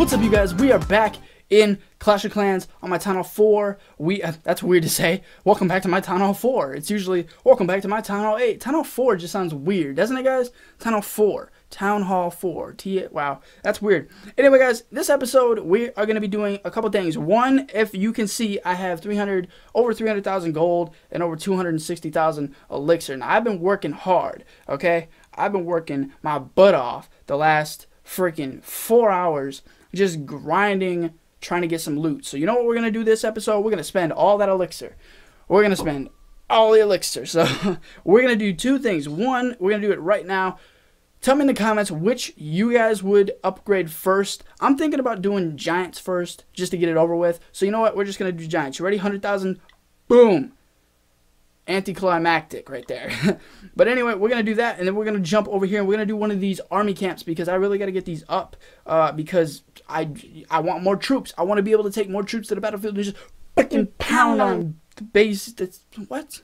What's up, you guys? We are back in Clash of Clans on my Town Hall 4. We uh, That's weird to say. Welcome back to my Town Hall 4. It's usually, welcome back to my Town Hall 8. Town Hall 4 just sounds weird, doesn't it, guys? Town Hall 4. Town Hall 4. T wow, that's weird. Anyway, guys, this episode, we are going to be doing a couple things. One, if you can see, I have 300, over 300,000 gold and over 260,000 elixir. Now, I've been working hard, okay? I've been working my butt off the last freaking four hours just grinding, trying to get some loot. So you know what we're gonna do this episode? We're gonna spend all that elixir. We're gonna spend all the elixir. So we're gonna do two things. One, we're gonna do it right now. Tell me in the comments which you guys would upgrade first. I'm thinking about doing giants first, just to get it over with. So you know what? We're just gonna do giants. You ready? Hundred thousand. Boom anticlimactic right there. but anyway, we're going to do that, and then we're going to jump over here, and we're going to do one of these army camps, because I really got to get these up, uh, because I, I want more troops. I want to be able to take more troops to the battlefield and just fucking pound on the base. That's, what?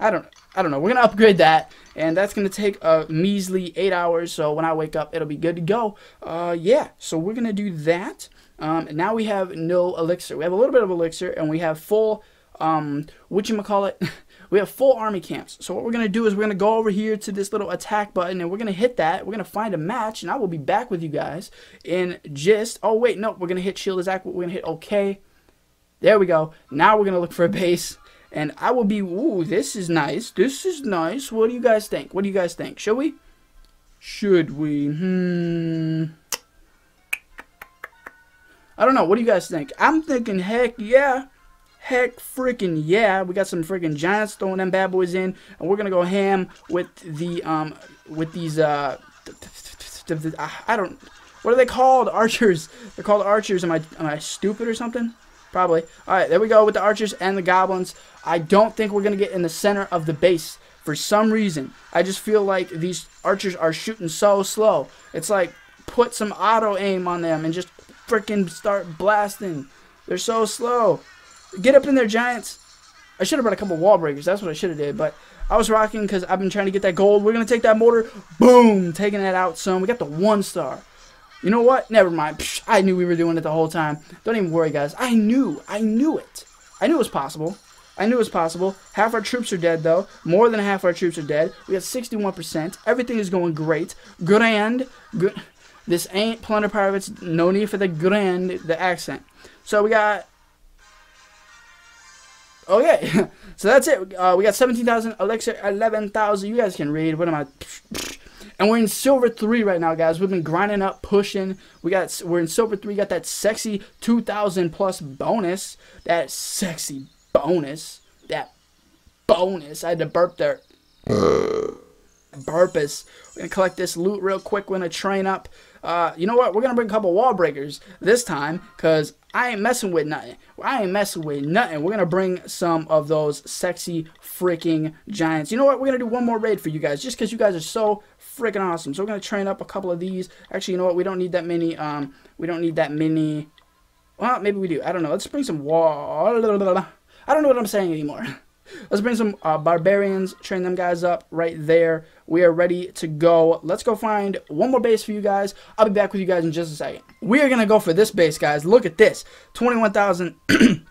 I don't I don't know. We're going to upgrade that, and that's going to take a measly eight hours, so when I wake up, it'll be good to go. Uh, yeah, so we're going to do that. Um, now we have no elixir. We have a little bit of elixir, and we have full, um, whatchamacallit, we have full army camps. So what we're going to do is we're going to go over here to this little attack button and we're going to hit that. We're going to find a match and I will be back with you guys in just, oh wait, no, we're going to hit shield attack. We're going to hit okay. There we go. Now we're going to look for a base and I will be, ooh, this is nice. This is nice. What do you guys think? What do you guys think? Should we? Should we? Hmm. I don't know. What do you guys think? I'm thinking, heck yeah. Heck freaking yeah. We got some freaking giants throwing them bad boys in. And we're going to go ham with the, um, with these, uh, I don't, what are they called? Archers. They're called archers. Am I, am I stupid or something? Probably. Alright, there we go with the archers and the goblins. I don't think we're going to get in the center of the base for some reason. I just feel like these archers are shooting so slow. It's like, put some auto aim on them and just freaking start blasting. They're so slow. Get up in there, Giants. I should have brought a couple wall breakers. That's what I should have did. But I was rocking because I've been trying to get that gold. We're going to take that mortar. Boom. Taking that out son. We got the one star. You know what? Never mind. Psh, I knew we were doing it the whole time. Don't even worry, guys. I knew. I knew it. I knew it was possible. I knew it was possible. Half our troops are dead, though. More than half our troops are dead. We got 61%. Everything is going great. Grand. Good. This ain't Plunder Pirates. No need for the grand, the accent. So we got Okay, so that's it. Uh, we got 17,000 elixir, 11,000. You guys can read. What am I? And we're in silver three right now, guys. We've been grinding up, pushing. We got we're in silver three. Got that sexy 2,000 plus bonus. That sexy bonus. That bonus. I had to burp there. Burpus. We're gonna collect this loot real quick. We're gonna train up. Uh, you know what? We're gonna bring a couple wall breakers this time, cause I ain't messing with nothing. I ain't messing with nothing. We're gonna bring some of those sexy freaking giants. You know what? We're gonna do one more raid for you guys, just cause you guys are so freaking awesome. So we're gonna train up a couple of these. Actually, you know what? We don't need that many. Um, we don't need that many. Well, maybe we do. I don't know. Let's bring some wall. I don't know what I'm saying anymore. Let's bring some uh, barbarians, train them guys up right there. We are ready to go. Let's go find one more base for you guys. I'll be back with you guys in just a second. We are going to go for this base, guys. Look at this. 21,000 of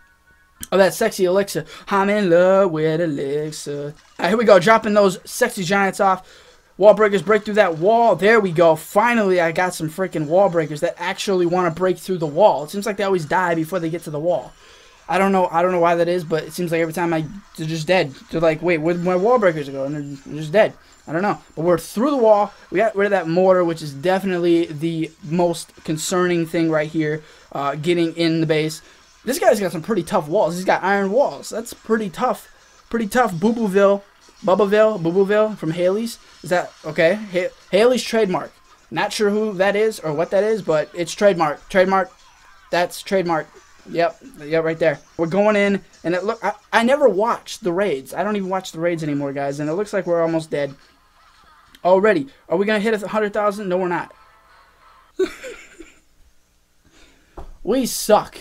that sexy elixir. I'm in love with elixir. Here we go. Dropping those sexy giants off. Wall breakers break through that wall. There we go. Finally, I got some freaking wall breakers that actually want to break through the wall. It seems like they always die before they get to the wall. I don't know. I don't know why that is, but it seems like every time I they're just dead. They're like, wait, where my wall breakers go? And they're, they're just dead. I don't know. But we're through the wall. We got rid of that mortar, which is definitely the most concerning thing right here. Uh, getting in the base. This guy's got some pretty tough walls. He's got iron walls. That's pretty tough. Pretty tough. Booboville, Bubbaville, Booboville from Haley's. Is that okay? Ha Haley's trademark. Not sure who that is or what that is, but it's trademark. Trademark. That's trademark. Yep, yep, right there. We're going in, and it look. I, I never watched the raids. I don't even watch the raids anymore, guys. And it looks like we're almost dead. Already. Are we gonna hit a hundred thousand? No, we're not. we suck.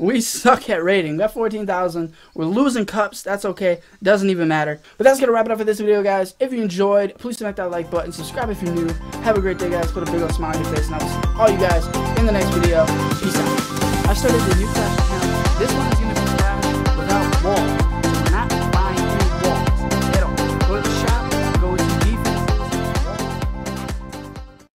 We suck at rating. We got 14,000. We're losing cups. That's okay. Doesn't even matter. But that's going to wrap it up for this video, guys. If you enjoyed, please smack that like button. Subscribe if you're new. Have a great day, guys. Put a big old smile on your face. And I'll see all you guys in the next video. Peace out. I started the new Clash